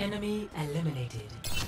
Enemy eliminated.